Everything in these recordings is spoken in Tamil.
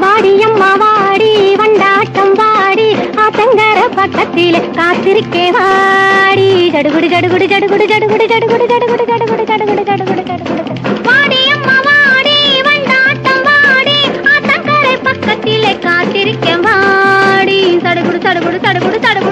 வாடியம்மா வாடி வண்டாட்டம் வாடி ஆத்தங்கர பக்கத்திலே காத்திருக்கே வாடி ஜடுகுடு ஜடுகுடு ஜடுகுடு ஜடுகுடு ஜடுகுடு ஜடுகுடு ஜடுகுடு ஜடுகுடு ஜடுகுடு ஜடுகுடு வாடியம்மா வாடி வண்டாட்டம் வாடி ஆத்தங்கரை பக்கத்திலே காத்திருக்கேன் வாடி தடுகுடு தடுகுடு தடுகுடு தடுகுடு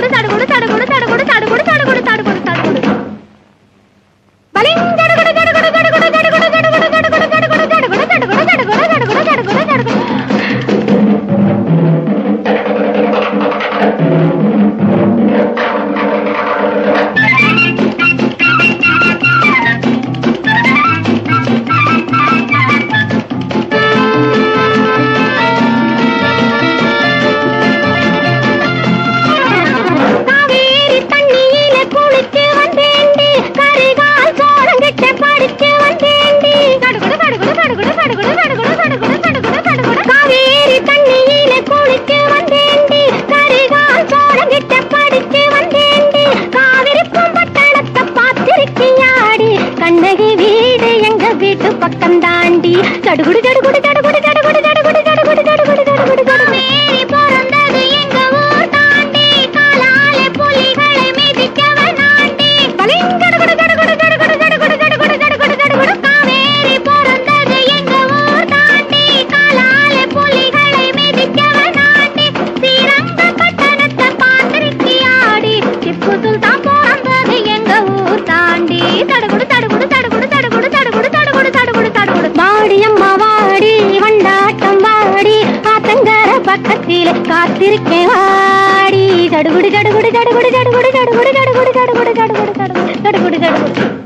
கண்ணகி வீடு எங்க வீட்டு பக்கம் தாண்டி தடுகுடு தடுகுடு தடுகுடு தடுகுடு தடுகுடு பக்கத்திலே காத்திருக்கேன் வாடி ஜடுகுடு ஜடுகுடு ஜடுகுடு ஜடுகுடு ஜடுகுடு ஜடுகுடு ஜடுகுடு ஜடுகுடு ஜடுகுடு ஜடுகுடு ஜடுகுடு